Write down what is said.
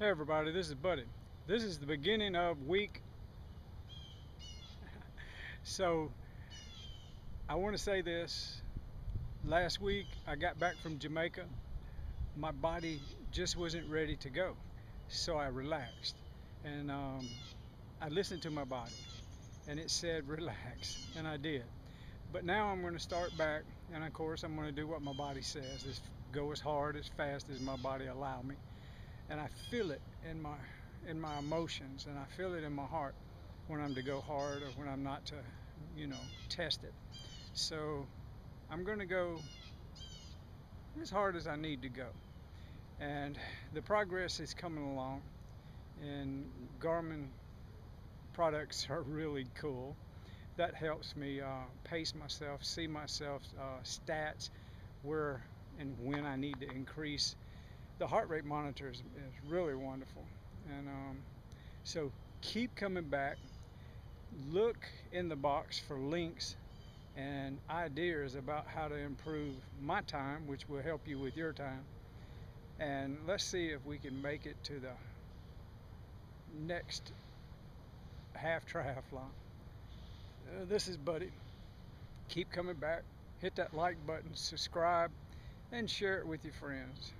Hey everybody, this is Buddy. This is the beginning of week. so I want to say this. Last week I got back from Jamaica. My body just wasn't ready to go. So I relaxed and um, I listened to my body and it said relax and I did. But now I'm going to start back and of course I'm going to do what my body says. is go as hard, as fast as my body allow me and I feel it in my in my emotions and I feel it in my heart when I'm to go hard or when I'm not to, you know, test it. So I'm going to go as hard as I need to go. And the progress is coming along and Garmin products are really cool. That helps me uh, pace myself, see myself, uh, stats, where and when I need to increase the heart rate monitor is, is really wonderful. And um, so keep coming back. Look in the box for links and ideas about how to improve my time, which will help you with your time. And let's see if we can make it to the next half triathlon. Uh, this is Buddy. Keep coming back. Hit that like button, subscribe, and share it with your friends.